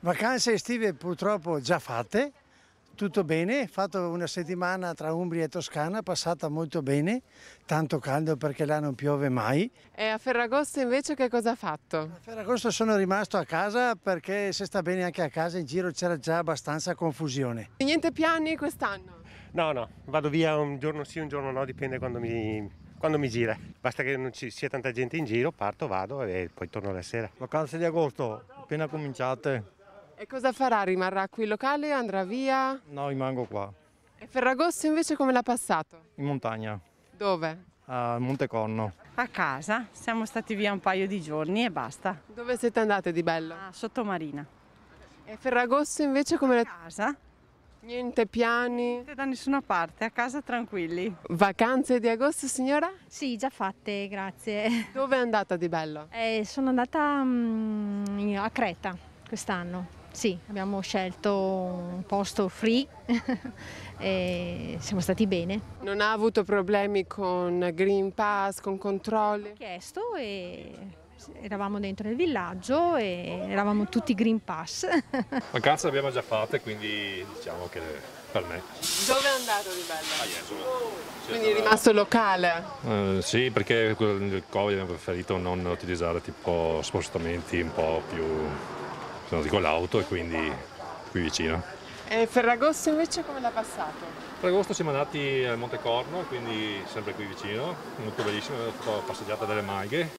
Vacanze estive purtroppo già fatte, tutto bene, fatto una settimana tra Umbria e Toscana, passata molto bene, tanto caldo perché là non piove mai. E a Ferragosto invece che cosa ha fatto? A Ferragosto sono rimasto a casa perché se sta bene anche a casa in giro c'era già abbastanza confusione. Niente piani quest'anno? No, no, vado via un giorno sì, un giorno no, dipende quando mi, quando mi gira. Basta che non ci sia tanta gente in giro, parto, vado e poi torno la sera. Vacanze di agosto, appena cominciate. E cosa farà? Rimarrà qui locale? Andrà via? No, rimango qua, E Ferragosto invece come l'ha passato? in montagna, Dove? a Montecorno. A casa, siamo stati via un paio di giorni e basta. Dove siete andate di bello? A Sottomarina. E Ferragosto invece come A casa? Niente piani? Da nessuna parte, a casa tranquilli. Vacanze di agosto signora? Sì, già fatte, grazie. Dove è andata di bello? Eh, sono andata mm, a Creta quest'anno. Sì, abbiamo scelto un posto free e siamo stati bene. Non ha avuto problemi con Green Pass, con controlli? Ho chiesto e eravamo dentro il villaggio e eravamo tutti Green Pass. Vacanze le abbiamo già fatte, quindi diciamo che per me. Dove è andato di bello? A Jesolo. Quindi è rimasto locale? Eh, sì, perché con il Covid abbiamo preferito non utilizzare tipo spostamenti un po' più, se non dico l'auto, e quindi qui vicino. E Ferragosto invece come l'ha passato? Per agosto siamo andati a Montecorno, quindi sempre qui vicino, molto bellissimo, abbiamo fatto la passeggiata delle Maghe